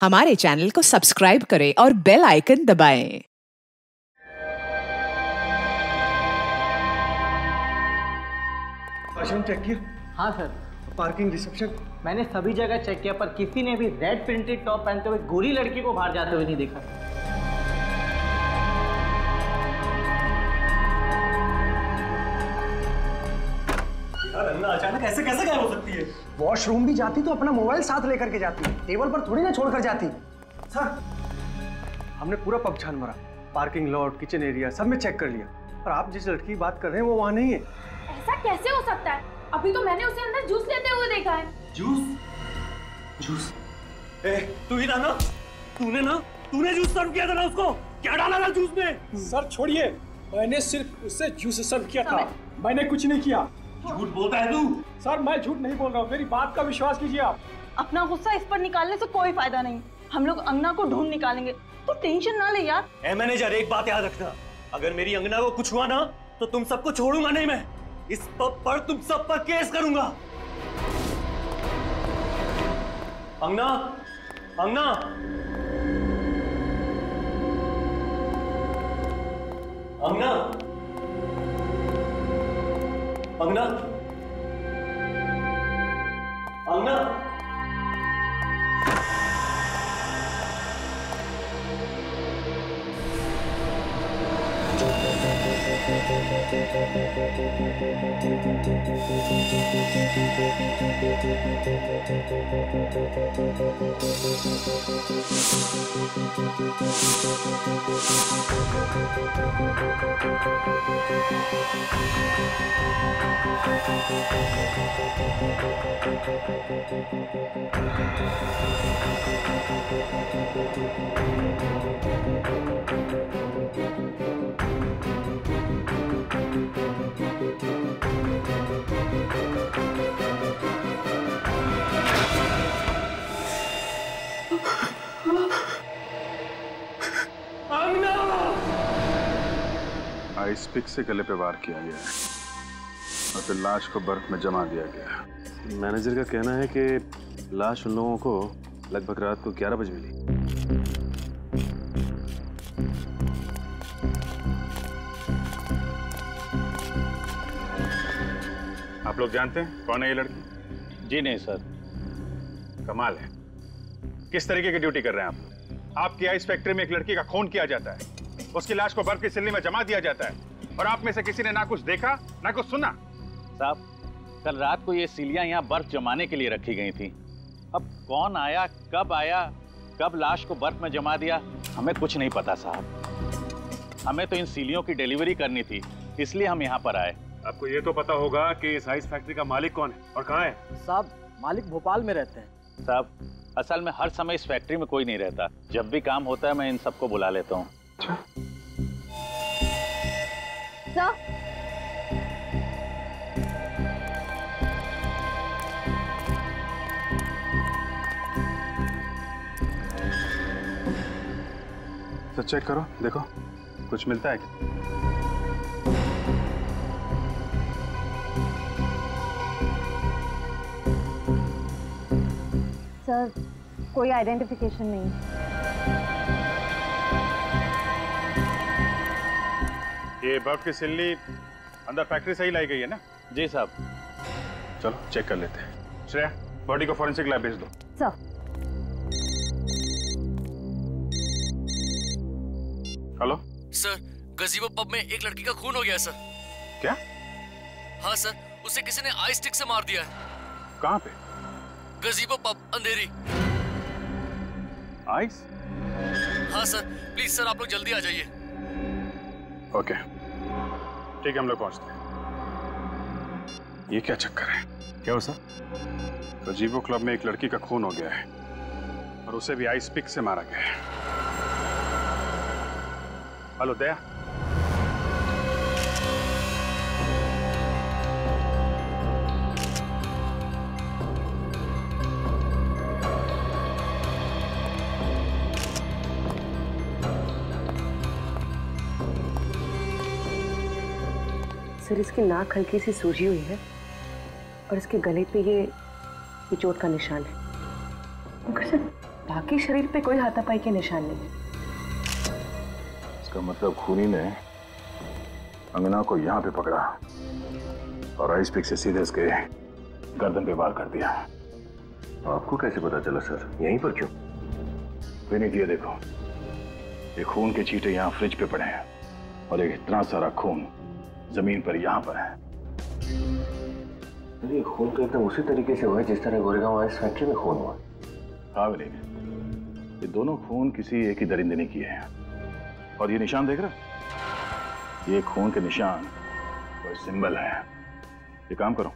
हमारे चैनल को सब्सक्राइब करें और बेल आइकन दबाएँ। आश्रम चेक किया हाँ सर। पार्किंग रिसेप्शन मैंने सभी जगह चेक किया पर किसी ने भी रेड प्रिंटेड टॉप पहनते हुए गोरी लड़की को बाहर जाते हुए नहीं देखा। यार अन्ना अचानक ऐसे कैसे गायब हो सकती है? वॉशरूम भी जाती तो अपना मोबाइल साथ लेकर के जाती। टेबल पर थोड़ी ना छोड़कर जाती। सर हमने पूरा पब छान मारा। पार्किंग लॉट किचन एरिया सब में चेक कर लिया। पर आप जिस लड़की की बात कर रहे हैं वो वहाँ नहीं है। ऐसा कैसे हो सकता है? अभी तो मैंने उसे अंदर जूस लेते हुए देखा है। जूस? जूस? ए तू ही था ना। तूने ना तूने जूस सर्व किया था ना उसको। क्या डाला था जूस में? सर छोड़िए। मैंने सिर्फ़ उससे जूस सर्व किया था। मैंने कुछ नहीं किया। झूठ बोलता है तू? सर मैं झूठ नहीं बोल रहा हूँ। मेरी बात का विश्वास कीजिए आप। अपना गुस्सा इस पर निकालने से कोई फ़ायदा नहीं। हम लोग अंगना को ढूंढ निकालेंगे। तो टेंशन ना ले यार। ए मैनेजर एक बात याद रखना। अगर मेरी अंगना को कुछ हुआ ना तो तुम सबको छोड़ूँगा नहीं मैं। इस पब पर तुम सब पर केस करूँगा। अंगना अंगना। अंगना। अंगना। अंगना। अंगना आइस पिक से गले पे वार किया गया है और फिर लाश को बर्फ़ में जमा दिया गया मैनेजर का कहना है कि लाश उन लोगों को लगभग रात को 11 बजे मिली। आप लोग जानते हैं कौन है ये लड़की? जी नहीं सर। कमाल है। किस तरीके की ड्यूटी कर रहे हैं आप आपकी आइस फैक्ट्री में एक लड़की का खून किया जाता है। उसकी लाश को बर्फ़ की सिल्ली में जमा दिया जाता है। और आप में से किसी ने ना कुछ देखा ना कुछ सुना? साहब कल रात को ये सीलियाँ यहाँ बर्फ़ जमाने के लिए रखी गई थी। अब कौन आया कब आया कब लाश को बर्फ़ में जमा दिया हमें कुछ नहीं पता साहब। हमें तो इन सीलियों की डिलीवरी करनी थी इसलिए हम यहाँ पर आए। आपको ये तो पता होगा कि इस आइस फैक्ट्री का मालिक कौन है और कहाँ है। साहब मालिक भोपाल में रहते हैं। साहब असल में हर समय इस फैक्ट्री में कोई नहीं रहता। जब भी काम होता है मैं इन सबको बुला लेता हूँ। सर तो चेक करो देखो कुछ मिलता है क्या? सर कोई आइडेंटिफिकेशन नहीं। ये बर्फ़ की सिल्ली अंदर फैक्ट्री से ही लाई गई है ना? जी साहब। चलो चेक कर लेते हैं। श्रेया बॉडी को फॉरेंसिक लैब भेज दो। Sir. Hello sir Gazebo pub में एक लड़की का खून हो गया सर। क्या? हाँ सर उसे किसी ने आई स्टिक से मार दिया है। कहाँ पे? Gazebo pub Andheri. आइस हाँ सर प्लीज़ सर आप लोग जल्दी आ जाइए। ओके। ठीक है हम लोग पहुँचते हैं। ये क्या चक्कर है? क्या हो सर? रजीवो क्लब में एक लड़की का खून हो गया है और उसे भी आइस पिक से मारा गया है। हेलो दया? सर इसकी नाक हल्की सी सूजी हुई है और इसके गले पे ये ये चोट का निशान है। डॉक्टर साहब बाकी शरीर पे कोई हाथापाई के निशान नहीं है। इसका मतलब खूनी ने अंगना को यहाँ पे पकड़ा और आइस पिक से सीधे इसके गर्दन पे वार कर दिया। आपको कैसे पता चला सर? यहीं पर क्यों? विनीत ये देखो। ये खून के चीटे यहाँ फ्रिज पे पड़े हैं और एक इतना सारा खून ज़मीन पर यहाँ पर है। ये खून तो एकदम उसी तरीके से हुआ है जिस तरह गोरेगांव आइस फैक्ट्री में खून हुआ। हाँ। ये दोनों खून किसी एक ही दरिंदे ने किए हैं। और ये निशान देख रहा ये खून के निशान कोई सिंबल है। ये काम करो।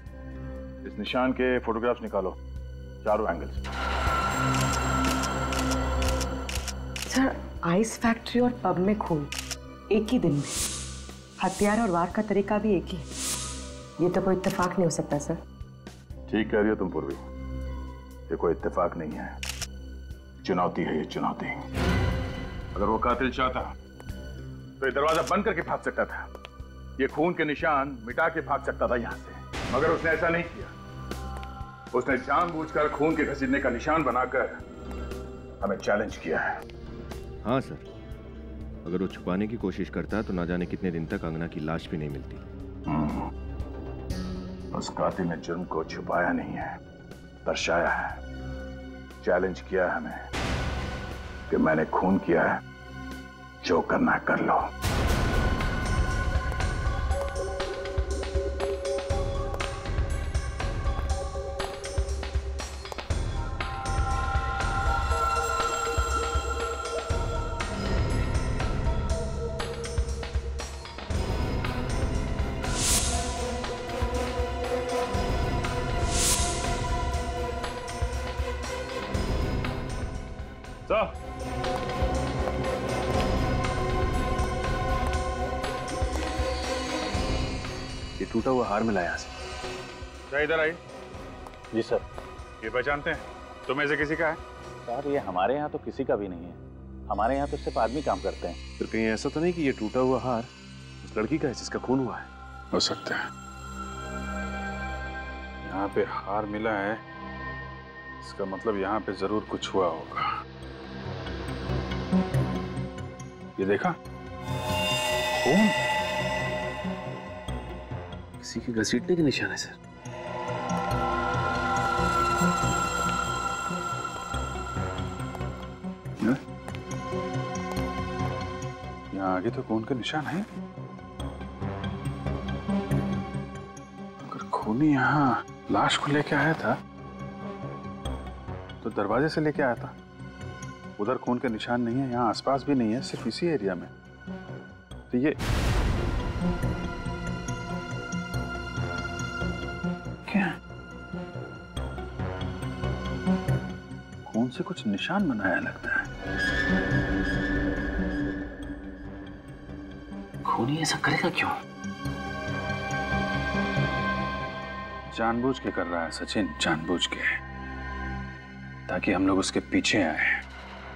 इस निशान के फोटोग्राफ्स निकालो। चारों एंगल्स सर आइस फैक्ट्री और पब में खून। एक ही दिन में। हथियार और वार का तरीका भी एक ही है। ये तो कोई इत्तेफाक नहीं हो सकता सर। ठीक कह रही हो तुम पूर्वी। ये कोई इत्तेफाक नहीं है। चुनौती है ये चुनौती अगर वो कातिल चाहता तो ये दरवाज़ा बंद करके भाग सकता था। ये खून के निशान मिटा के भाग सकता था यहाँ से। मगर उसने ऐसा नहीं किया। उसने जानबूझकर खून के घसीटने का निशान बनाकर हमें चैलेंज किया है। हाँ सर। अगर वो छुपाने की कोशिश करता तो ना जाने कितने दिन तक अंगना की लाश भी नहीं मिलती हम्म। उस कातिल ने जुर्म को छुपाया नहीं है, दर्शाया है चैलेंज किया है हमें कि मैंने खून किया है, जो करना कर लो टूटा हुआ हार मिला यहाँ से। इधर आई? जी सर। ये पहचानते हैं? तुम्हें से किसी का है? सर ये हमारे यहाँ तो किसी का भी नहीं है। हमारे यहाँ तो सिर्फ़ आदमी काम करते हैं। फिर कहीं ऐसा तो नहीं कि ये टूटा हुआ हार उस लड़की का है जिसका खून हुआ है? हो सकता है। यहाँ पे हार मिला है इसका मतलब यहाँ पे ज़रूर कुछ हुआ होगा। ये देखा? खून? किसी के घसीटने के निशान है, सर। हैं? यहाँ आगे तो कौन के निशान है। अगर खूनी यहाँ लाश को लेके आया था तो दरवाजे से लेके आया था। उधर खून के निशान नहीं है, यहाँ आसपास भी नहीं है, सिर्फ़ इसी एरिया में। तो ये से कुछ निशान बनाया लगता है। खूनी ऐसा करेगा क्यों? जानबूझ के कर रहा है सचिन जानबूझ के। ताकि हम लोग उसके पीछे आए।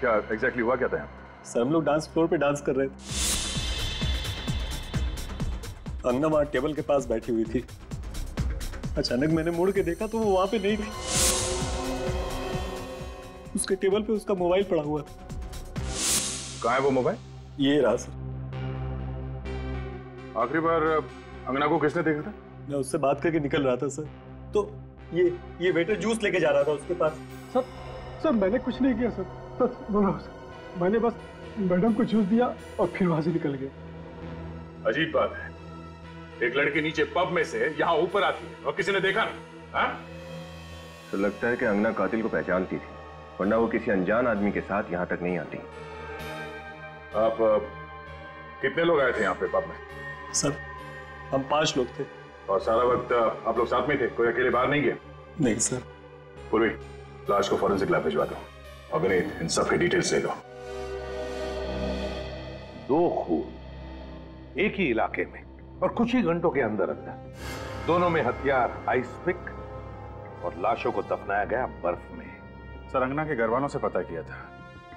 क्या एग्जैक्टली exactly हुआ क्या था यहाँ? सर हम लोग डांस फ्लोर पे डांस कर रहे थे। अंगना वहाँ टेबल के पास बैठी हुई थी। अचानक मैंने मुड़ के देखा तो वो वहाँ पे नहीं थी। उसके टेबल पे उसका मोबाइल पड़ा हुआ था। कहाँ है वो मोबाइल? ये रहा सर। आखिरी बार अंगना को किसने देखा था? मैं उससे बात करके निकल रहा था सर। तो ये ये वेटर जूस लेके जा रहा था उसके पास। सर सर मैंने कुछ नहीं किया सर। सच बोलो सर। मैंने बस मैडम को जूस दिया और फिर वहाँ से निकल गया। अजीब बात है। एक लड़की नीचे पब में से यहाँ ऊपर आती है और किसी ने देखा नहीं हाँ? तो लगता है कि अंगना कातिल को पहचानती थी। वरना वो किसी अनजान आदमी के साथ यहाँ तक नहीं आती। आप कितने लोग आए थे यहाँ पे पब में? सर हम पाँच लोग थे। और सारा वक्त आप लोग साथ में थे? कोई अकेले बाहर नहीं गया? नहीं सर। पूर्वी लाश को फॉरेंसिक लैब भिजवा दो। और विनीत इन सब की डिटेल्स ले लो। दो खून एक ही इलाके में और कुछ ही घंटों के अंदर अंदर। दोनों में हथियार आइस पिक और लाशों को दफनाया गया बर्फ़ में। सर अंगना के घर वालों से पता किया था।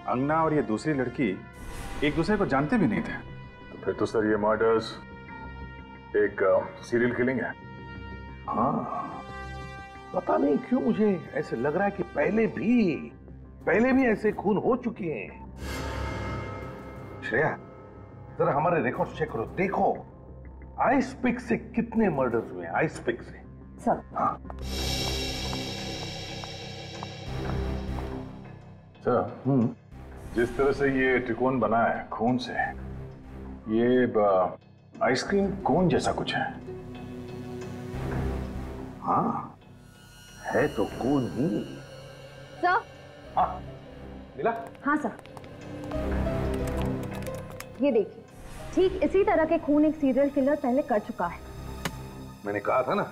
अंगना और ये दूसरी लड़की एक दूसरे को जानते भी नहीं थे। तो फिर तो सर ये मर्डर्स एक सीरियल किलिंग है। हाँ। पता नहीं क्यों मुझे ऐसे लग रहा है कि पहले भी पहले भी ऐसे खून हो चुके हैं। श्रेया जरा हमारे रिकॉर्ड चेक करो देखो। आइस पिक से कितने मर्डर्स हुए आइस पिक से। सर। हाँ। सर जिस तरह से ये त्रिकोण बना है खून से ये आइसक्रीम कोन जैसा कुछ है? हाँ है तो कौन ही। सर। हाँ मिला? हाँ सर। ये देखिए ठीक इसी तरह के खून एक सीरियल किलर पहले कर चुका है। मैंने कहा था ना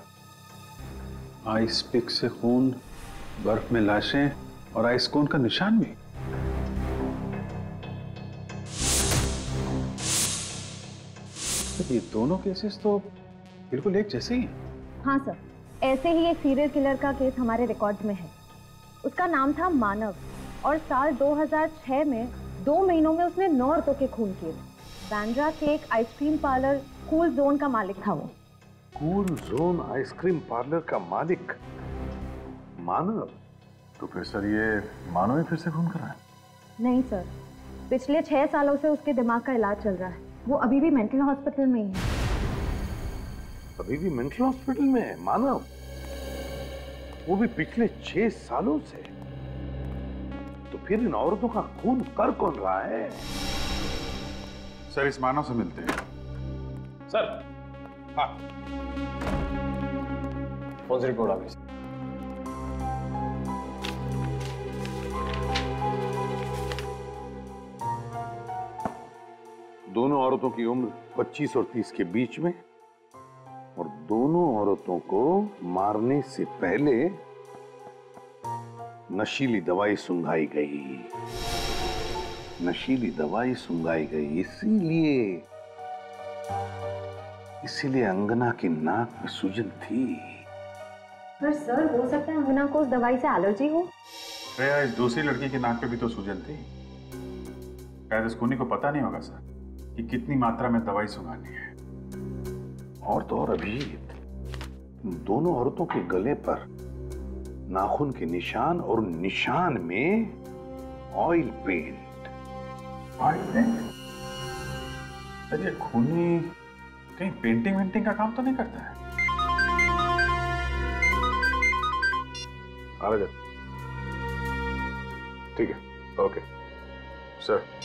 आइस पिक से खून बर्फ़ में लाशें और आइस कोन का निशान भी। तो ये दोनों केसेस तो बिल्कुल एक जैसे ही हैं। हाँ सर ऐसे ही एक सीरियल किलर का केस हमारे रिकॉर्ड में है। उसका नाम था मानव और साल 2006 में दो महीनों में उसने नौ औरतों के खून किए। बैंड्रा के एक आइसक्रीम पार्लर कूल जोन का मालिक था वो। कूल जोन आइसक्रीम पार्लर का मालिक मानव? तो फिर सर ये मानो ही फिर से खून कर रहा है? नहीं सर। पिछले छह सालों से उसके दिमाग का इलाज चल रहा है। वो अभी भी मेंटल हॉस्पिटल में ही है। अभी भी मेंटल हॉस्पिटल में है मानव वो भी पिछले छह सालों से। तो फिर इन औरतों का खून कर कौन रहा है? सर इस मानव से मिलते हैं। सर हाँ। कौन सी रिपोर्ट आ दोनों औरतों की उम्र 25 और 30 के बीच में और दोनों औरतों को मारने से पहले नशीली दवाई सुंघाई गई। नशीली दवाई सुंघाई गई। इसीलिए इसीलिए अंगना की नाक में सूजन थी। पर सर हो सकता है अंगना को उस दवाई से एलर्जी हो। इस दूसरी लड़की की नाक पे भी तो सूजन थी। शायद इस खूनी को पता नहीं होगा सर। कि कितनी मात्रा में दवाई सुंघानी है। और तो और अभी दोनों औरतों के गले पर नाखून के निशान और निशान में ऑयल पेंट ऑयल पेंट ये खूनी कहीं पेंटिंग वेंटिंग का काम तो नहीं करता है? ठीक है ओके सर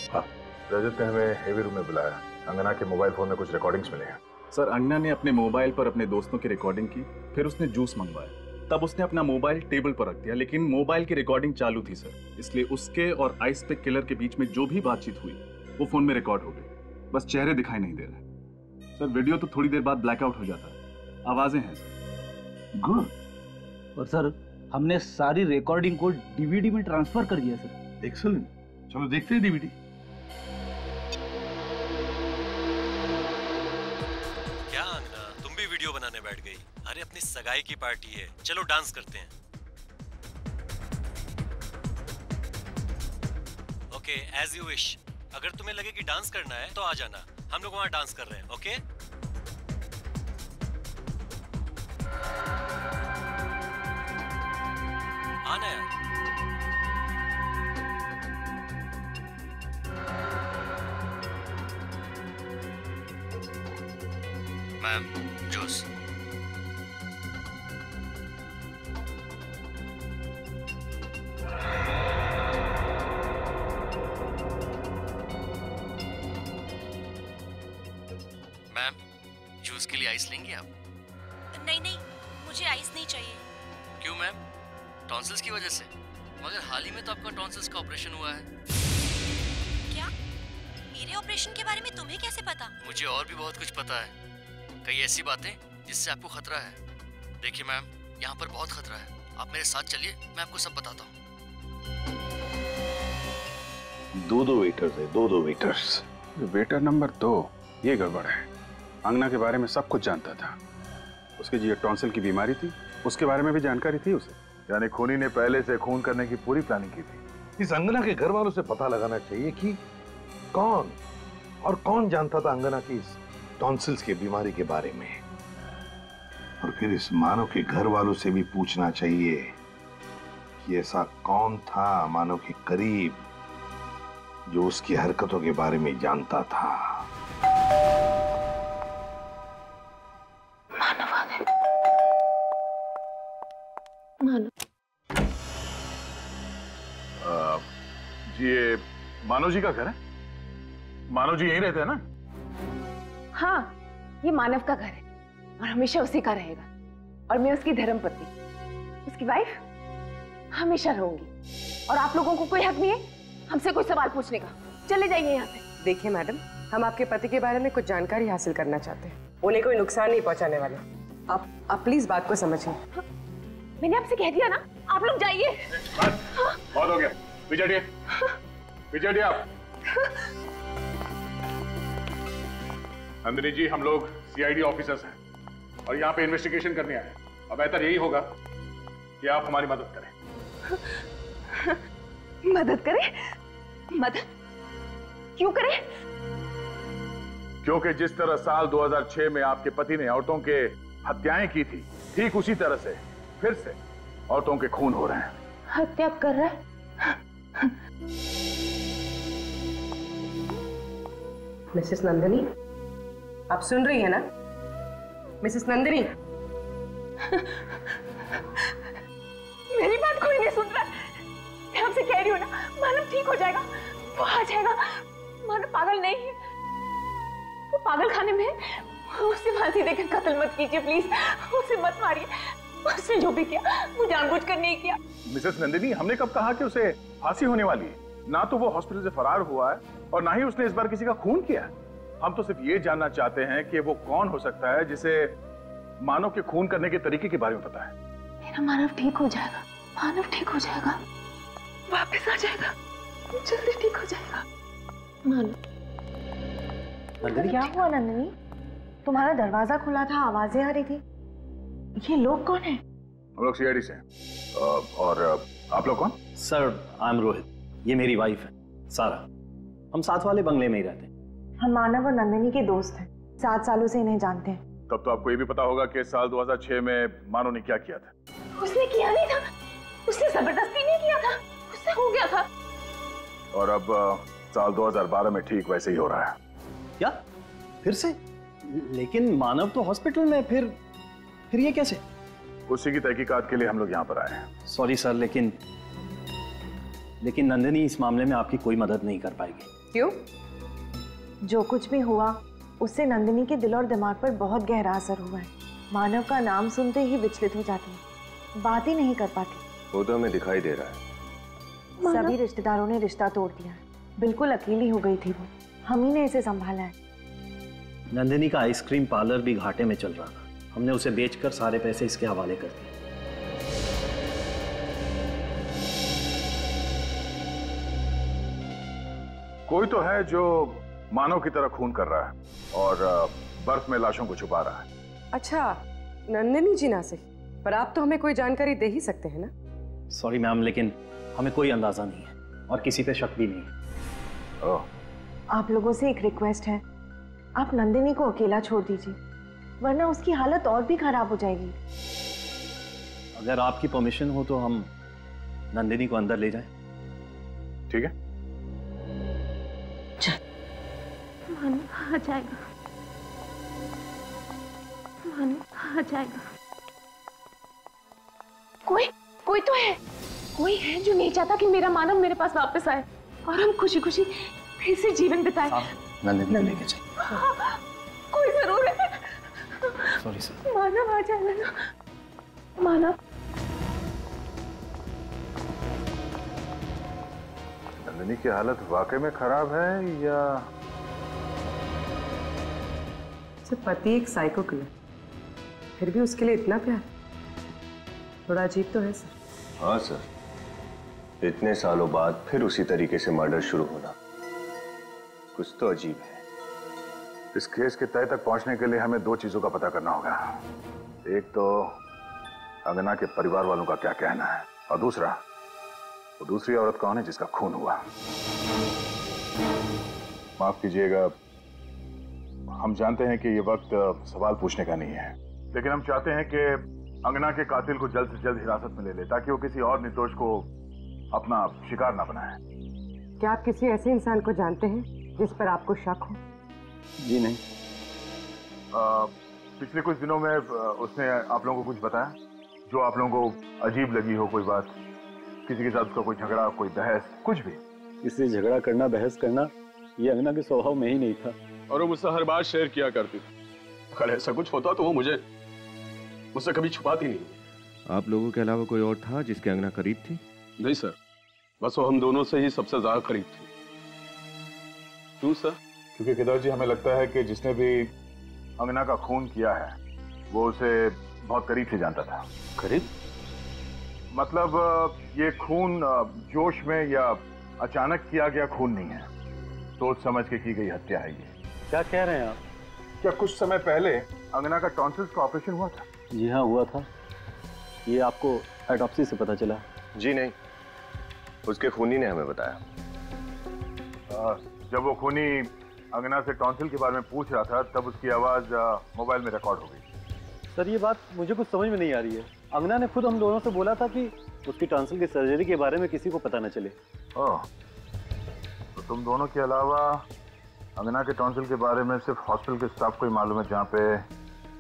रजत ने हमें हेवी रूम में बुलाया। अंगना के मोबाइल फ़ोन में कुछ रिकॉर्डिंग्स मिले हैं। सर अंगना ने अपने मोबाइल पर अपने दोस्तों की रिकॉर्डिंग की फिर उसने जूस मंगवाया। तब उसने अपना मोबाइल टेबल पर रख दिया लेकिन मोबाइल की रिकॉर्डिंग चालू थी सर। इसलिए उसके और आइस पिक किलर के बीच में जो भी बातचीत हुई वो फ़ोन में रिकॉर्ड हो गई। बस चेहरे दिखाई नहीं दे रहे सर वीडियो तो थोड़ी देर बाद ब्लैकआउट हो जाता है। आवाज़ें हैं सर। गुड। और सर हमने सारी रिकॉर्डिंग को डीवीडी में ट्रांसफ़र कर दिया सर। एक्सलेंट चलो देखते हैं डीवीडी सगाई की पार्टी है। चलो डांस करते हैं। ओके एज यू विश अगर तुम्हें लगे कि डांस करना है तो आ जाना। हम लोग वहाँ डांस कर रहे हैं, ओके? आना यार। मैम जूस भी बहुत कुछ पता है। कई ऐसी बातें जिससे आपको खतरा है। देखिए मैम यहाँ पर बहुत खतरा है। आप मेरे साथ चलिए मैं आपको सब बताता हूँ। दो दो वेटर्स है दो दो वेटर्स वेटर नंबर दो ये गड़बड़ है। अंगना के बारे में सब कुछ जानता था। उसकी जो टॉन्सिल की बीमारी थी उसके बारे में भी जानकारी थी उसे। यानी खूनी ने पहले से खून करने की पूरी प्लानिंग की थी। इस अंगना के घर वालों से पता लगाना चाहिए कि कौन और कौन जानता था अंगना की इस टॉन्सिल्स की बीमारी के बारे में। और फिर इस मानव के घर वालों से भी पूछना चाहिए कि ऐसा कौन था मानव के करीब जो उसकी हरकतों के बारे में जानता था? मानव आ गए। मानव। जी ये मानव जी का घर है? मानव जी यहीं रहते हैं ना? हाँ ये मानव का घर है और हमेशा उसी का रहेगा। और मैं उसकी धर्मपत्नी उसकी वाइफ हमेशा रहूँगी। और आप लोगों को कोई हक नहीं है हमसे कोई सवाल पूछने का। चले जाइए यहाँ से देखिए मैडम हम आपके पति के बारे में कुछ जानकारी हासिल करना चाहते हैं। उन्हें कोई नुकसान नहीं पहुँचाने वाले। आप आप प्लीज़ बात को समझिए हाँ, मैंने आपसे कह दिया ना आप लोग जाइए। बहुत हो गया। विजय विजय आप। नंदिनी जी हम लोग सीआईडी ऑफिसर्स हैं और यहाँ पे इन्वेस्टिगेशन करने आए हैं। अब बेहतर यही होगा कि आप हमारी मदद करें। मदद करें? मदद? क्यों करें? क्योंकि जिस तरह साल 2006 में आपके पति ने औरतों के हत्याएँ की थी ठीक उसी तरह से फिर से औरतों के खून हो रहे हैं। हत्या कर रहा है? मिसेस नंदिनी? आप सुन रही है ना? मिसेस नंदिनी। मेरी बात कोई नहीं सुन रहा। मैं आपसे कह रही हूँ ना मानव ठीक हो जाएगा वो आ जाएगा। मानव पागल नहीं है। वो पागल खाने में उसे फांसी देकर कत्ल मत कीजिए प्लीज़ उसे मत मारिए। उसने जो भी किया वो जानबूझकर नहीं किया। मिसेस नंदिनी हमने कब कहा कि उसे फांसी होने वाली है? ना तो वो हॉस्पिटल से फरार हुआ है और ना ही उसने इस बार किसी का खून किया है। हम तो सिर्फ़ ये जानना चाहते हैं कि वो कौन हो सकता है जिसे मानव के खून करने के तरीके के बारे में पता है। मेरा मानव ठीक हो जाएगा। मानव ठीक हो जाएगा। वापस आ जाएगा। जल्दी ठीक हो जाएगा। मानव। नंदिनी क्या हुआ नंदिनी? तुम्हारा दरवाज़ा खुला था आवाज़ें आ रही थी। ये लोग कौन है? हम लोग सीआईडी से हैं। और आप लोग कौन? Sir I am Rohit. ये मेरी वाइफ है सारा। हम साथ वाले बंगले में ही रहते हैं। हम मानव और नंदिनी के दोस्त हैं। सात सालों से इन्हें जानते हैं। तब तो आपको ये भी पता होगा कि साल 2006 में मानव ने क्या किया था। उसने किया नहीं था। उसने ज़बरदस्ती नहीं किया था। उससे हो गया था। और अब साल 2012 में ठीक वैसे ही हो रहा है। क्या? फिर से? लेकिन मानव तो हॉस्पिटल में फिर फिर ये कैसे? उसी की तहकीकात के लिए हम लोग यहाँ पर आए हैं। सॉरी सर लेकिन लेकिन नंदिनी इस मामले में आपकी कोई मदद नहीं कर पाएगी। क्यों? जो कुछ भी हुआ उससे नंदिनी के दिल और दिमाग पर बहुत गहरा असर हुआ है। मानव का नाम सुनते ही विचलित हो जाती है। बात ही नहीं कर पाती। वो तो हमें दिखाई दे रहा है। सभी रिश्तेदारों ने रिश्ता तोड़ दिया है। बिल्कुल अकेली हो गई थी वो। हम ही ने इसे संभाला है। नंदिनी का आइसक्रीम पार्लर भी घाटे में चल रहा था। हमने उसे बेचकर सारे पैसे इसके हवाले कर दिए। कोई तो है जो मानव की तरह खून कर रहा है और बर्फ़ में लाशों को छुपा रहा है। अच्छा नंदिनी जी ना सही पर आप तो हमें कोई जानकारी दे ही सकते हैं ना? सॉरी मैम लेकिन हमें कोई अंदाज़ा नहीं है और किसी पे शक भी नहीं है। आप लोगों से एक रिक्वेस्ट है। आप नंदिनी को अकेला छोड़ दीजिए वरना उसकी हालत और भी खराब हो जाएगी। अगर आपकी परमिशन हो तो हम नंदिनी को अंदर ले जाएँ। ठीक है। मानव आ जाएगा? मानव आ जाएगा? कोई कोई तो है। कोई है जो नहीं चाहता कि मेरा मानव मेरे पास वापस आए और हम खुशी खुशी फिर से जीवन बिताए। नंदिनी लेके हाँ, कोई ज़रूर है। सॉरी सर मानव आ जाएगा ना। मानव। नंदिनी की हालत वाकई में खराब है या सर पति एक साइको किलर फिर भी उसके लिए इतना प्यार? थोड़ा अजीब तो है सर हाँ सर इतने सालों बाद फिर उसी तरीके से मर्डर शुरू होना। कुछ तो अजीब है। इस केस के तय तक पहुँचने के लिए हमें दो चीज़ों का पता करना होगा। एक तो अंगना के परिवार वालों का क्या कहना है? और दूसरा, वो दूसरी औरत कौन है जिसका खून हुआ? माफ़ कीजिएगा हम जानते हैं कि ये वक्त सवाल पूछने का नहीं है। लेकिन हम चाहते हैं कि अंगना के कातिल को जल्द से जल्द हिरासत में ले ले ताकि वो किसी और निर्दोष को अपना शिकार ना बनाए। क्या आप किसी ऐसे इंसान को जानते हैं जिस पर आपको शक हो? जी नहीं। आ, पिछले कुछ दिनों में उसने आप लोगों को कुछ बताया? जो आप लोगों को अजीब लगी हो कोई बात किसी के साथ उसका कोई झगड़ा कोई बहस कुछ भी? इसलिए झगड़ा करना बहस करना ये अंगना के स्वभाव में ही नहीं था। और वो मुझसे हर बात शेयर किया करती थी। अगर ऐसा कुछ होता तो वो मुझे मुझसे कभी छुपाती नहीं। आप लोगों के अलावा कोई और था जिसके अंगना करीब थी? नहीं सर। बस वो हम दोनों से ही सबसे ज़्यादा करीब थी। क्यों सर? क्योंकि केदार जी हमें लगता है कि जिसने भी अंगना का खून किया है वो उसे बहुत करीब से जानता था। करीब? मतलब ये खून जोश में या अचानक किया गया खून नहीं है। सोच समझ के की गई हत्या है ये। क्या कह रहे हैं आप? क्या कुछ समय पहले अंगना का टॉन्सिल्स का ऑपरेशन हुआ था? जी हाँ हुआ था। ये आपको एडॉप्सी से पता चला। जी नहीं उसके खूनी ने हमें बताया। आ, जब वो खूनी अंगना से टॉन्सिल के बारे में पूछ रहा था तब उसकी आवाज़ मोबाइल में रिकॉर्ड हो गई। सर ये बात मुझे कुछ समझ में नहीं आ रही है। अंगना ने खुद हम दोनों से बोला था कि उसकी टॉन्सिल की सर्जरी के बारे में किसी को पता न चले। ओह तो तुम दोनों के अलावा अंगना के टॉन्सिल के बारे में सिर्फ़ हॉस्पिटल के स्टाफ को ही मालूम है जहाँ पे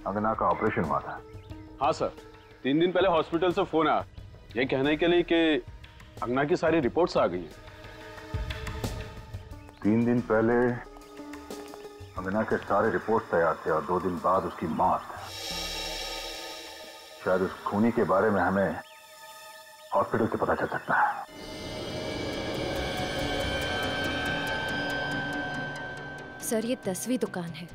अंगना का ऑपरेशन हुआ था। हाँ सर। तीन दिन पहले हॉस्पिटल से फ़ोन आया। ये कहने के लिए कि अंगना की सारी रिपोर्ट्स आ गई हैं। तीन दिन पहले अंगना के सारे रिपोर्ट तैयार थे और दो दिन बाद उसकी मौत। शायद उस खूनी के बारे में हमें हॉस्पिटल से पता चल सकता है। सर ये दसवीं दुकान है।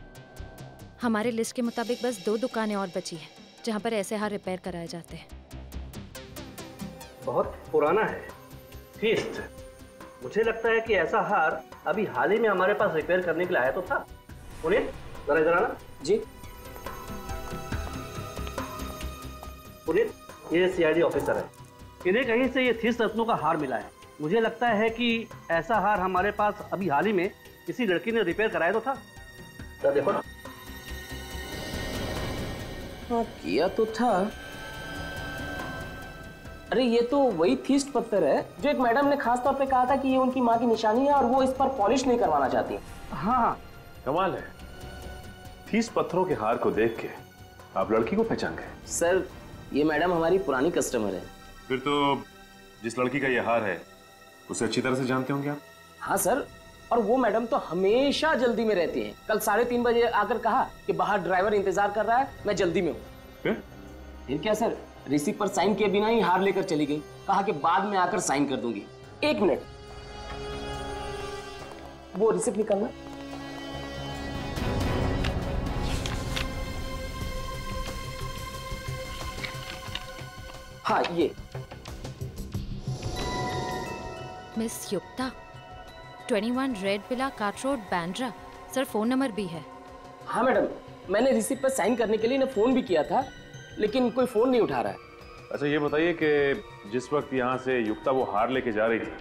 हमारे लिस्ट के मुताबिक बस दो दुकानें और बची हैं जहाँ पर ऐसे हार रिपेयर कराए जाते हैं। बहुत पुराना है। फीस्ट मुझे लगता है कि ऐसा हार अभी हाल ही में हमारे पास रिपेयर करने के लिए आया तो था। उन्हें जरा इधर आना। जी। पुनीत ये सीआईडी ऑफिसर है। इन्हें कहीं से ये थीस रत्नों का हार मिला है। मुझे लगता है कि ऐसा हार हमारे पास अभी हाल ही में किसी लड़की ने रिपेयर कराया तो था? तो देखो ना। हाँ किया तो था। अरे ये तो वही थीस्ट पत्थर है जो एक मैडम ने खास तौर पे कहा था कि ये उनकी माँ की निशानी है और वो इस पर पॉलिश नहीं करवाना चाहती। हाँ कमाल है। तीस पत्थरों के हार को देख के आप लड़की को पहचान गए। सर ये मैडम हमारी पुरानी कस्टमर है। फिर तो जिस लड़की का ये हार है उसे अच्छी तरह से जानते होंगे आप? हाँ सर और वो मैडम तो हमेशा जल्दी में रहती हैं। कल साढ़े तीन बजे आकर कहा कि बाहर ड्राइवर इंतज़ार कर रहा है मैं जल्दी में हूँ। फिर? क्या सर? रिसिप्ट पर साइन किए बिना ही हार लेकर चली गई। कहा कि बाद में आकर साइन कर दूँगी। एक मिनट। वो रिसिप्ट निकालना। हाँ ये। Miss Yukta. 21 red villa Carter road Bandra sir phone number भी है। हाँ मैडम मैंने रिसिप्ट पर साइन करने के लिए इन्हें फ़ोन भी किया था लेकिन कोई फ़ोन नहीं उठा रहा है। अच्छा ये बताइए कि जिस वक्त यहाँ से युक्ता वो हार लेके जा रही थी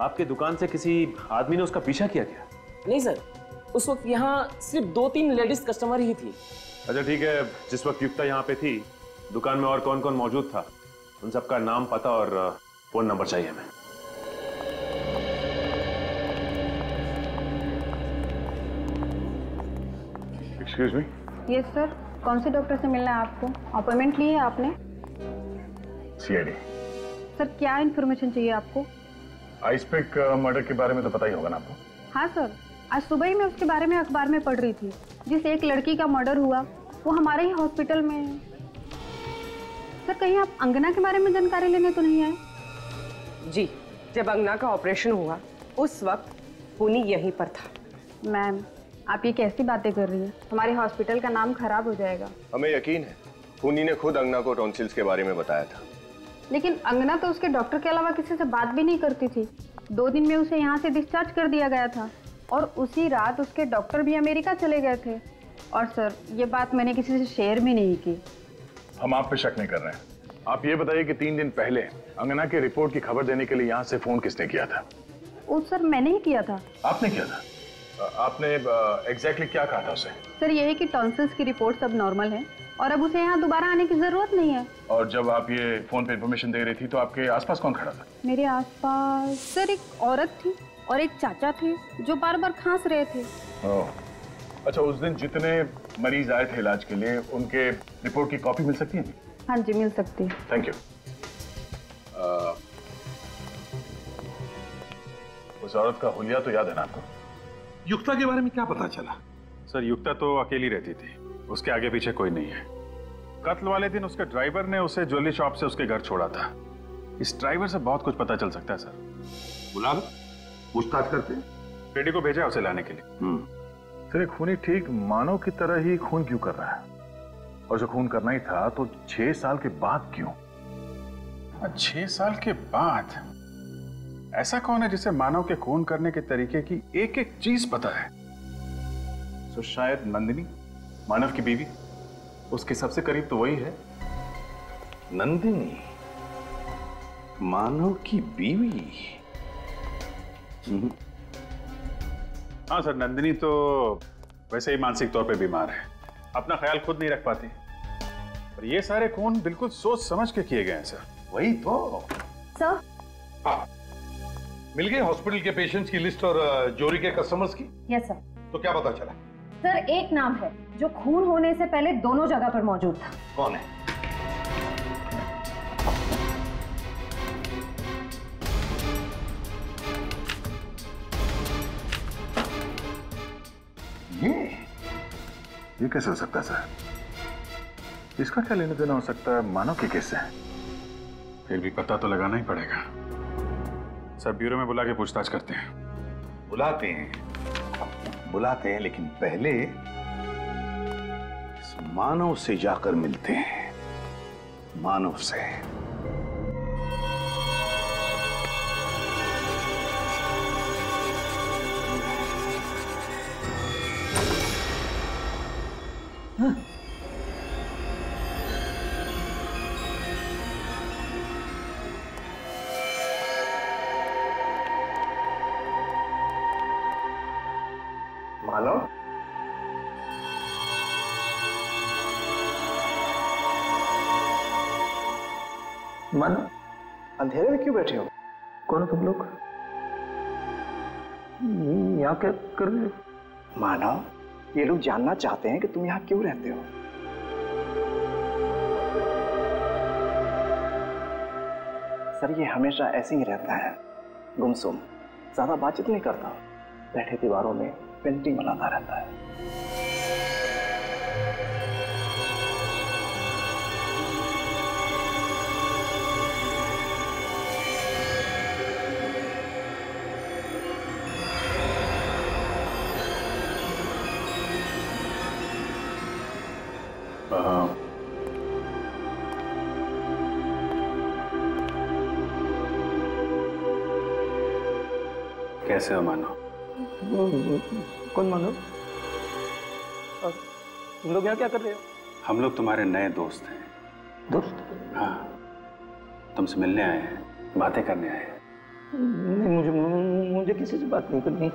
आपके दुकान से किसी आदमी ने उसका पीछा किया क्या? नहीं सर उस वक्त यहाँ सिर्फ़ दो तीन लेडीज़ कस्टमर ही थी। अच्छा ठीक है जिस वक्त युक्ता यहाँ पे थी दुकान में और कौन कौन मौजूद था उन सबका नाम पता और फ़ोन नंबर चाहिए हमें। एक्सक्यूज मी यस सर कौन से डॉक्टर से मिलना है आपको? अपॉइंटमेंट ली है आपने? सीआईडी सर क्या इन्फॉर्मेशन चाहिए आपको? आइसपिक मर्डर के बारे में तो पता ही होगा ना आपको? हाँ सर आज सुबह ही मैं उसके बारे में अखबार में पढ़ रही थी। जिस एक लड़की का मर्डर हुआ वो हमारे ही हॉस्पिटल में सर कहीं आप अंगना के बारे में जानकारी लेने तो नहीं आए? जी जब अंगना का ऑपरेशन हुआ उस वक्त पुनी यहीं पर था। मैम आप ये कैसी बातें कर रही हैं? हमारे हॉस्पिटल का नाम खराब हो जाएगा। हमें यकीन है खूनी ने खुद अंगना को टॉन्सिल्स के बारे में बताया था। लेकिन अंगना तो उसके डॉक्टर के अलावा किसी से बात भी नहीं करती थी। दो दिन में उसे यहाँ से डिस्चार्ज कर दिया गया था और उसी रात उसके डॉक्टर भी अमेरिका चले गए थे। और सर ये बात मैंने किसी से शेयर भी नहीं की। हम आप पे शक नहीं कर रहे हैं। आप ये बताइए कि तीन दिन पहले अंगना के रिपोर्ट की खबर देने के लिए यहाँ से फ़ोन किसने किया था? वो सर मैंने ही किया था। आपने किया था? आपने एग्जैक्टली क्या कहा था उसे? सर ये है कि टॉन्सिल्स की रिपोर्ट सब नॉर्मल है और अब उसे यहाँ दोबारा आने की ज़रूरत नहीं है। और जब आप ये फ़ोन पे इन्फॉर्मेशन दे रही थी तो आपके आसपास कौन खड़ा था? मेरे आसपास सर एक औरत थी और एक चाचा थे जो बार बार खांस रहे थे। अच्छा उस दिन जितने मरीज़ आए थे इलाज के लिए उनके रिपोर्ट की कॉपी मिल सकती है? हाँ जी मिल सकती है। थैंक यू उस औरत का हुलिया तो याद है ना आपको? युक्ता के बारे में क्या पता चला? सर युक्ता तो अकेली रहती थी। उसके आगे पीछे कोई नहीं है। कत्ल वाले दिन उसके ड्राइवर ने उसे ज्वेलरी शॉप से उसके घर छोड़ा था। इस ड्राइवर से बहुत कुछ पता चल सकता है सर। बुला लो पूछताछ करते बेटी को भेजा है उसे लाने के लिए। सर ये खूनी ठीक मानव की तरह ही खून क्यों कर रहा है? और जो खून करना ही था तो छह साल के बाद क्यों? छह साल के बाद? ऐसा कौन है जिसे मानव के खून करने के तरीके की एक एक चीज़ पता है? तो शायद नंदिनी मानव की बीवी उसके सबसे करीब तो वही है। नंदिनी मानव की बीवी? हम्म, हाँ सर नंदिनी तो वैसे ही मानसिक तौर पे बीमार है। अपना ख्याल खुद नहीं रख पाती। और ये सारे खून बिल्कुल सोच समझ के किए गए हैं सर। वही तो। सर? हाँ। मिल गए हॉस्पिटल के पेशेंट्स की लिस्ट और जोरी के कस्टमर्स की? यस yes, सर तो क्या पता चला? सर एक नाम है जो खून होने से पहले दोनों जगह पर मौजूद था। कौन है? ये? ये कैसे हो सकता है सर इसका क्या लेना देना हो सकता है? मानव के केस फिर भी पता तो लगाना ही पड़ेगा। सर, ब्यूरो में बुला के पूछताछ करते हैं। बुलाते हैं। बुलाते हैं, लेकिन पहले मानव से जाकर मिलते हैं। मानव से। मानव मानव अंधेरे में क्यों बैठे हो कौन हो तुम लोग यहाँ क्या कर रहे हो मानव ये लोग जानना चाहते हैं कि तुम यहाँ क्यों रहते हो सर ये हमेशा ऐसे ही रहता है। गुमसुम ज़्यादा बातचीत नहीं करता। बैठे दीवारों में पेंटिंग बनाता रहता है। कैसे हो मानो? कौन मानो? तुम लोग यहाँ क्या कर रहे हो? हम लोग तुम्हारे नए दोस्त हैं। दोस्त? हाँ। तुमसे मिलने आए हैं बातें करने आए हैं। नहीं मुझे मुझे किसी से बात नहीं करनी।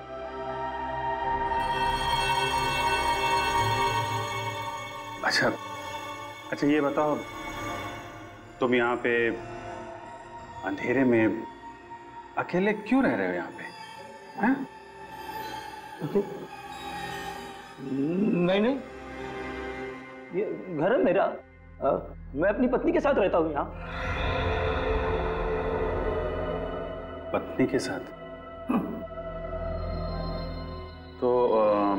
अच्छा अच्छा ये बताओ तुम यहाँ पे अंधेरे में अकेले क्यों रह रहे हो यहाँ पे? हैं? नहीं नहीं। ये घर है मेरा। अ, मैं अपनी पत्नी के साथ रहता हूँ यहाँ। पत्नी के साथ? तो अ,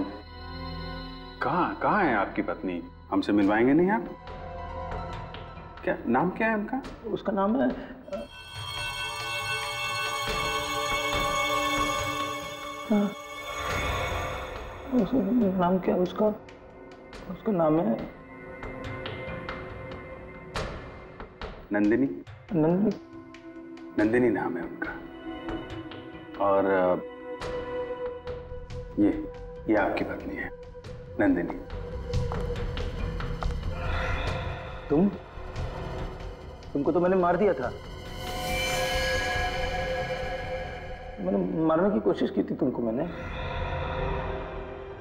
कहाँ कहाँ है आपकी पत्नी? हमसे मिलवाएँगे नहीं आप? क्या नाम क्या है उनका? उसका नाम है हाँ। उसका नाम क्या है उसका? उसका नाम है नंदिनी। नंदिनी। नंदिनी नाम है उनका। और ये ये आपकी पत्नी है नंदिनी। तुम? तुमको तो मैंने मार दिया था। मैंने मारने की कोशिश की थी तुमको मैंने।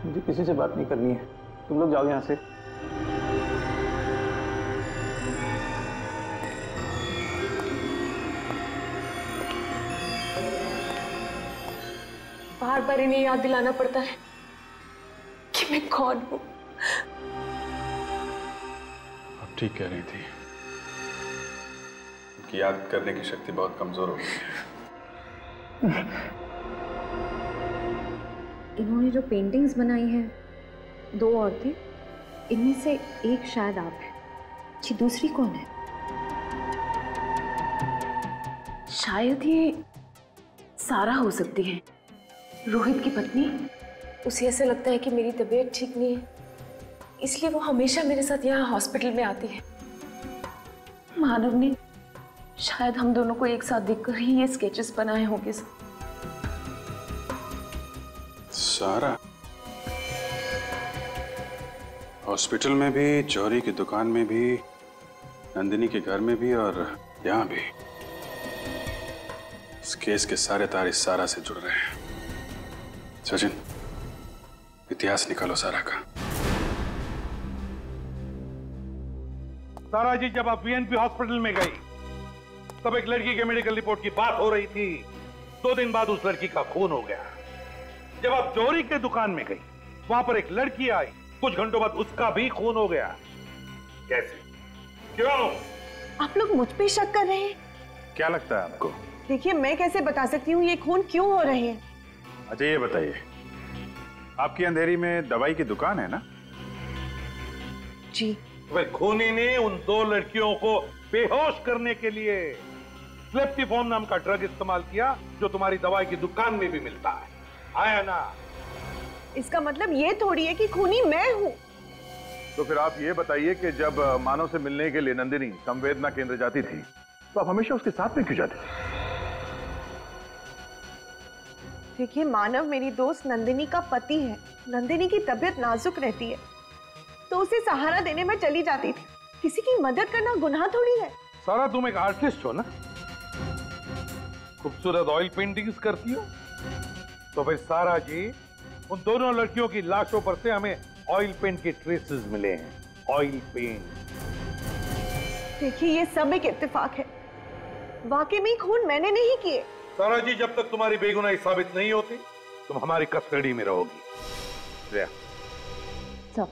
मुझे किसी से बात नहीं करनी है। तुम लोग जाओ यहाँ से। बार बार इन्हें याद दिलाना पड़ता है कि मैं कौन हूँ। आप ठीक कह रही थी। उनकी याद करने की शक्ति बहुत कमज़ोर हो गई है। इन्होंने जो पेंटिंग्स बनाई हैं, दो औरतें, इनमें से एक शायद आप हैं। जी, दूसरी कौन है? शायद ये सारा हो सकती है। रोहित की पत्नी, उसे ऐसा लगता है कि मेरी तबीयत ठीक नहीं है। इसलिए वो हमेशा मेरे साथ यहाँ हॉस्पिटल में आती है। मानव ने शायद हम दोनों को एक साथ देखकर ही ये स्केचेस बनाए होंगे। सारा हॉस्पिटल में भी जौहरी की दुकान में भी, नंदिनी के घर में भी और यहाँ भी। इस केस के सारे तार इस सारा से जुड़ रहे हैं। सचिन, इतिहास निकालो सारा का। सारा जी, जब आप वीएनपी हॉस्पिटल में गई, तब एक लड़की के मेडिकल रिपोर्ट की बात हो रही थी। दो दिन बाद उस लड़की का खून हो गया। जब आप चोरी के दुकान में गई वहाँ पर एक लड़की आई। कुछ घंटों बाद उसका भी खून हो गया। कैसे? क्यों? आप लोग मुझ पे शक कर रहे हैं? क्या लगता है आपको? देखिए मैं कैसे बता सकती हूँ ये खून क्यों हो रहे हैं? अच्छा ये बताइए। आपकी अंधेरी में दवाई की दुकान है ना? जी। वह खूनी ने उन दो लड़कियों को बेहोश करने के लिए। स्लेप्टिफॉर्म नाम का ड्रग इस्तेमाल किया जो तुम्हारी दवाई की दुकान में भी मिलता है। आया ना। इसका मतलब ये थोड़ी है कि खूनी मैं हूँ। तो फिर आप ये बताइए कि जब मानव से मिलने के लिए नंदिनी संवेदना केंद्र जाती थी तो आप हमेशा उसके साथ में क्यों जाते? देखिए मानव मेरी दोस्त नंदिनी का पति है। नंदिनी की तबीयत नाजुक रहती है। तो उसे सहारा देने में चली जाती थी। किसी की मदद करना गुनाह थोड़ी है। सारा तुम एक आर्टिस्ट हो ना? खूबसूरत ऑयल पेंटिंग्स करती हो? तो फिर सारा जी उन दोनों लड़कियों की लाशों पर से हमें ऑयल पेंट के ट्रेसेस मिले हैं। ऑयल पेंट देखिए ये सब एक इत्तेफाक है। वाकई में खून मैंने नहीं किए। सारा जी जब तक तुम्हारी बेगुनाही साबित नहीं होती तुम हमारी कस्टडी में रहोगी। सब।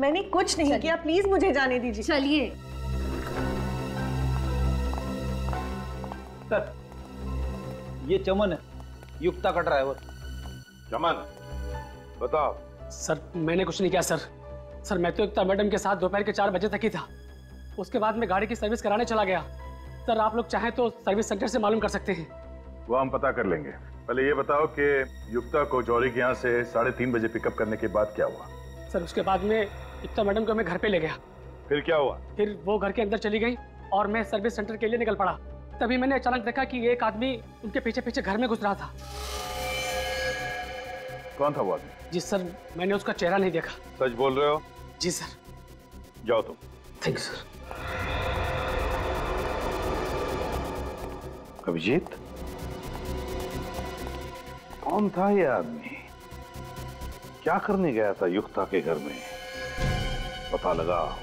मैंने कुछ नहीं किया प्लीज़ मुझे जाने दीजिए। चलिए। सर ये चमन है। युक्ता का ड्राइवर चमन बताओ। सर मैंने कुछ नहीं किया सर। सर मैं तो एकता मैडम के साथ दोपहर के चार बजे तक ही था। उसके बाद मैं गाड़ी की सर्विस कराने चला गया। सर आप लोग चाहें तो सर्विस सेंटर से मालूम कर सकते हैं। वो हम पता कर लेंगे। पहले ये बताओ कि युक्ता को जौहरी के यहाँ से साढ़े तीन बजे पिकअप करने के बाद क्या हुआ? सर उसके बाद में एकता मैडम को मैं घर पे ले गया। फिर क्या हुआ? फिर वो घर के अंदर चली गई और मैं सर्विस सेंटर के लिए निकल पड़ा। तभी मैंने अचानक देखा कि एक आदमी उनके पीछे पीछे घर में घुस रहा था। कौन था वो आदमी? जी सर मैंने उसका चेहरा नहीं देखा। सच बोल रहे हो? जी सर। जाओ तुम। Thank you sir. अभिजीत? कौन था ये आदमी? क्या करने गया था युक्ता के घर में? पता लगा।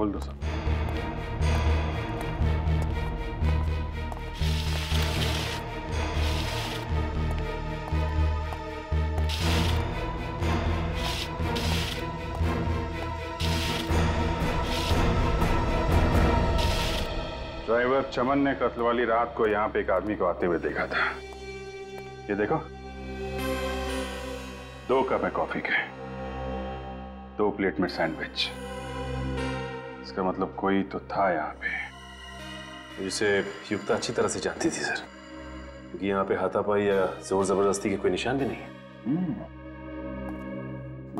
खोल दो सब ड्राइवर चमन ने कत्ल वाली रात को यहाँ पे एक आदमी को आते हुए देखा था। ये देखो। दो कप है कॉफ़ी के। दो प्लेट में सैंडविच। इसका मतलब कोई तो था यहाँ पे। जिसे युक्ता अच्छी तरह से जानती थी सर। क्योंकि यहाँ पे हाथापाई या ज़ोर ज़बरदस्ती के कोई निशान भी नहीं है। हम्म।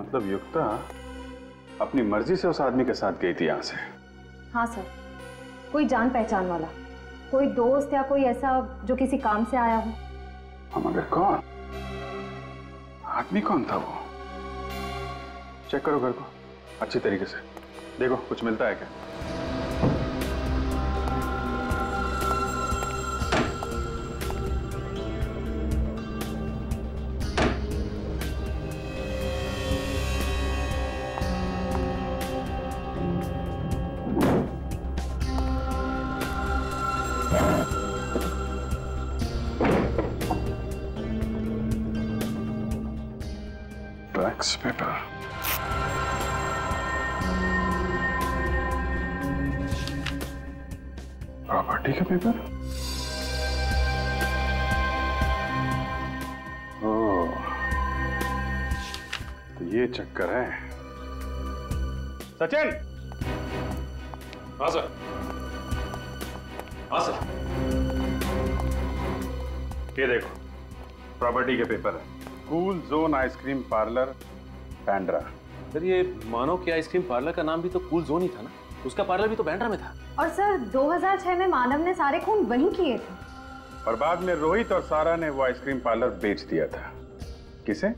मतलब युक्ता अपनी मर्ज़ी से उस आदमी के साथ गई थी यहाँ से। हाँ सर। कोई जान पहचान वाला कोई दोस्त या कोई ऐसा जो किसी काम से आया हो। हम मगर कौन? आदमी कौन था वो? चेक करो घर को। अच्छी तरीके से। देखो कुछ मिलता है क्या? प्रॉपर्टी के पेपर है। Cool zone ice cream parlour Bandra sir ये मानो कि आइसक्रीम पार्लर का नाम भी तो कूल जोन ही था ना? उसका पार्लर भी तो बैंड्रा में था। और सर 2006 में मानव ने सारे खून वहीं किए थे। और बाद में रोहित और सारा ने वो आइसक्रीम पार्लर बेच दिया था। किसे?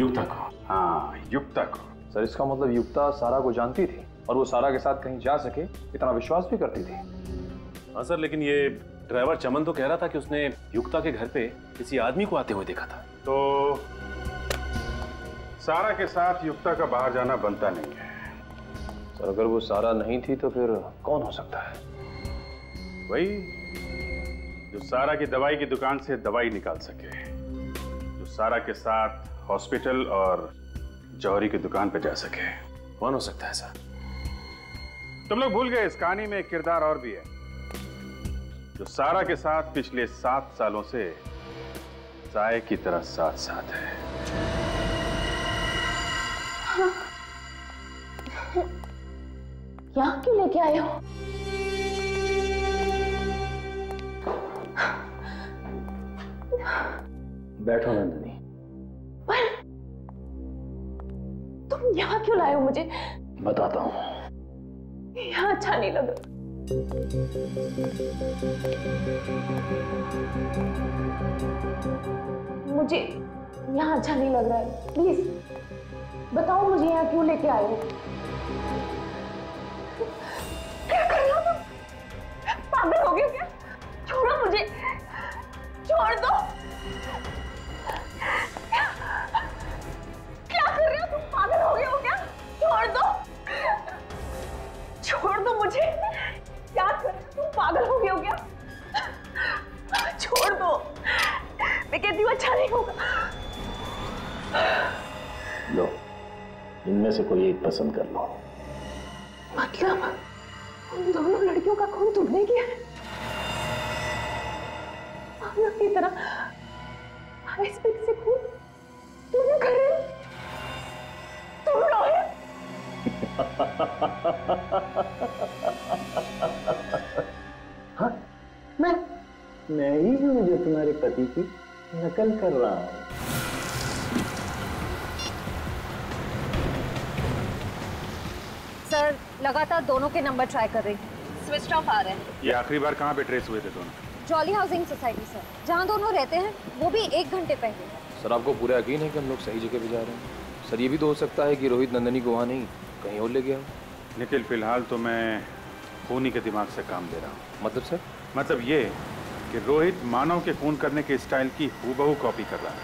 युक्ता को। हाँ युक्ता को। सर इसका मतलब युक्ता सारा को जानती थी और वो सारा के साथ कहीं जा सके इतना विश्वास भी करती थी। हाँ सर लेकिन ये ड्राइवर चमन तो कह रहा था कि उसने युक्ता के घर पे किसी आदमी को आते हुए देखा था। तो सारा के साथ युक्ता का बाहर जाना बनता नहीं है। सर अगर वो सारा नहीं थी तो फिर कौन हो सकता है? वही जो सारा की दवाई की दुकान से दवाई निकाल सके जो सारा के साथ हॉस्पिटल और जौहरी की दुकान पे जा सके। कौन हो सकता है सर? तुम लोग भूल गए इस कहानी में एक किरदार और भी है। जो सारा के साथ पिछले सात सालों से साय की तरह साथ साथ है। यहाँ क्यों लेके आए हो? बैठो नंदनी। पर तुम यहाँ क्यों लाए हो मुझे? बताता हूँ। यहाँ अच्छा नहीं लग मुझे यहाँ अच्छा नहीं लग रहा है। प्लीज़ बताओ मुझे यहाँ क्यों लेके आए हो? क्या कर रहे हो पागल हो गए क्या? छोड़ो मुझे। मैं कहती हूँ अच्छा नहीं होगा। लो इनमें से कोई एक पसंद कर लो। मतलब उन दोनों लड़कियों का खून तुमने किया है? की तरह से खून? तुम कर रहे हो? तुम रोहित हाँ मैं मैं ही हूँ जो तुम्हारे पति की। नकल कर रहा हूँ। सर लगातार दोनों के नंबर ट्राई कर रही हूँ। स्विच ऑफ़ आ रहे हैं। ये आखिरी बार कहाँ पे ट्रेस हुए थे दोनों? जॉली हाउसिंग सोसाइटी सर जहाँ दोनों रहते हैं वो भी एक घंटे पहले। सर आपको पूरा यकीन है कि हम लोग सही जगह पे जा रहे हैं? सर ये भी तो हो सकता है कि रोहित नंदनी को वहाँ नहीं कहीं और ले गया निखिल फ़िलहाल तो मैं खूनी के दिमाग से काम दे रहा हूँ। मतलब सर? मतलब ये कि रोहित मानव के खून करने के स्टाइल की हूबहू कॉपी कर रहा है।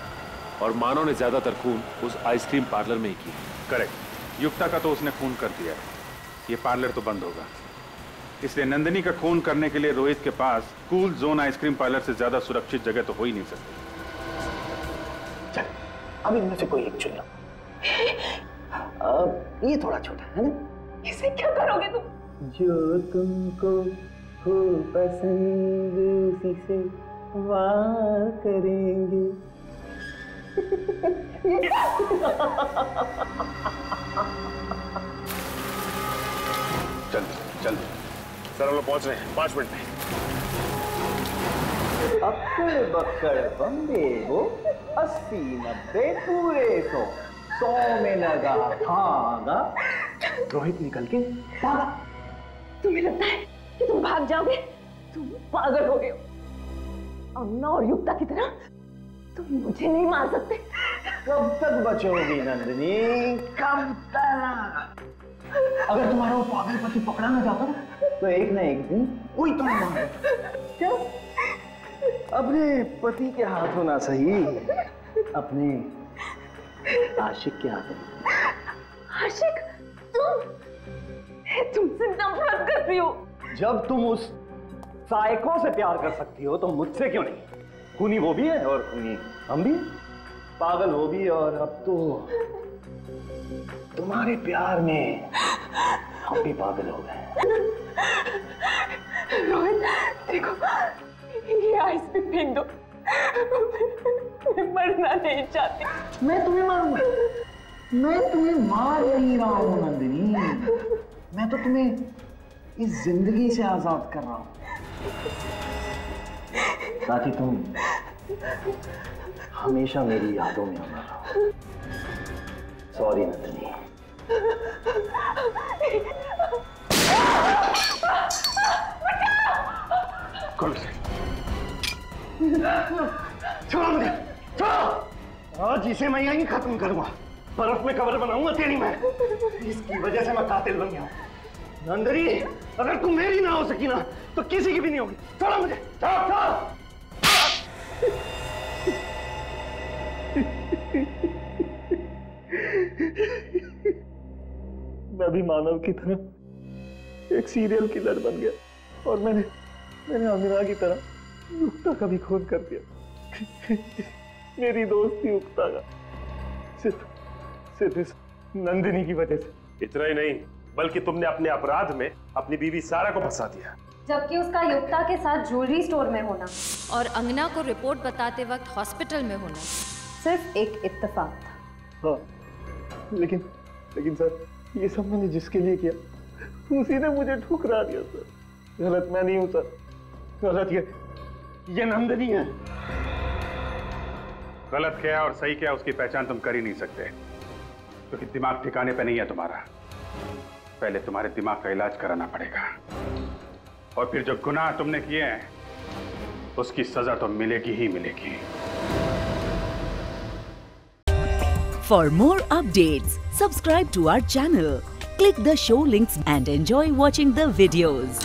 और मानव ने ज़्यादातर खून उस आइसक्रीम पार्लर में ही की करेक्ट। युक्ता का तो उसने खून कर दिया है। ये पार्लर तो बंद होगा। इसलिए नंदिनी का खून करने के लिए रोहित के पास cool zone ice cream parlour से ज़्यादा सुरक्षित जगह तो हो ही नहीं सकती। अब इनमें से कोई एक चुन लो। ये थोड़ा छोटा है ना? इसे क्या करोगे तुम? जो तुमको हो पसंद उसी से वार करेंगे। जल्दी जल्दी सर हम लोग पहुँच रहे हैं। पाँच मिनट में। अक्कड़ बक्कड़ बम्बे वो अस्सी नब्बे पूरे सौ। सौ में लगा धागा रोहित निकल के भागा तुम्हें लगता है कि तुम भाग जाओगे? तुम पागल हो गए हो। अम्ना और युक्ता की तरह तुम मुझे नहीं मार सकते। कब तक बचोगी नंदिनी? कब तक? अगर तुम्हारा वो पागल पति पकड़ा ना जाता तो एक ना एक दिन कोई तुम मार क्या? अपने पति के हाथ होना सही अपने आशिक के हाथ आशिक तुम तुमसे नफरत करती हूँ। जब तुम उस साइको से प्यार कर सकती हो तो मुझसे क्यों नहीं? खूनी वो भी है और खूनी हम भी पागल वो भी और अब तो तुम्हारे प्यार में हम भी पागल हो गए रोहित देखो ये आइस पे फेंक दो। मैं मरना नहीं चाहती। मैं तुम्हें मारूँगा। मैं तुम्हें मार नहीं रहा हूँ नंदिनी। मैं तो तुम्हें इस ज़िंदगी से आज़ाद कर रहा हूँ। ताकि तुम हमेशा मेरी यादों में अमर रहो। सॉरी नंदिनी छोड़ो मुझे। आज इसे मैं यहीं खत्म करूँगा। बर्फ़ में कवर बनाऊँगा तेरी मैं। इसकी वजह से मैं कातिल बन गया नंदरी अगर तुम मेरी ना हो सकी ना तो किसी की भी नहीं होगी। छोड़ो मुझे। छोड़ो छोड़ो। मैं भी मानव की तरह एक सीरियल किलर बन गया और मैंने मैंने अमीरा की तरह युक्ता का भी खून कर दिया। मेरी दोस्ती युक्ता का सिर्फ़ सिर्फ़ इस नंदिनी की वजह से। इतना ही नहीं बल्कि तुमने अपने अपराध में अपनी बीवी सारा को फंसा दिया। जबकि उसका युक्ता के साथ ज्वेलरी स्टोर में होना। और अंगना को रिपोर्ट बताते वक्त हॉस्पिटल में होना। सिर्फ़ एक इत्तेफाक था। हाँ लेकिन लेकिन सर ये सब मैंने जिसके लिए किया उसी ने मुझे ठुकरा दिया सर। गलत मैं नहीं हूँ सर। गलत ये ये नंदनी है। गलत क्या है और सही क्या है उसकी पहचान तुम कर ही नहीं सकते। क्योंकि तो दिमाग ठिकाने पे नहीं है तुम्हारा। पहले तुम्हारे दिमाग का इलाज कराना पड़ेगा। और फिर जो गुनाह तुमने किए हैं, उसकी सजा तो मिलेगी ही मिलेगी। For more update subscribe to our channel click the show links and enjoy watching the videos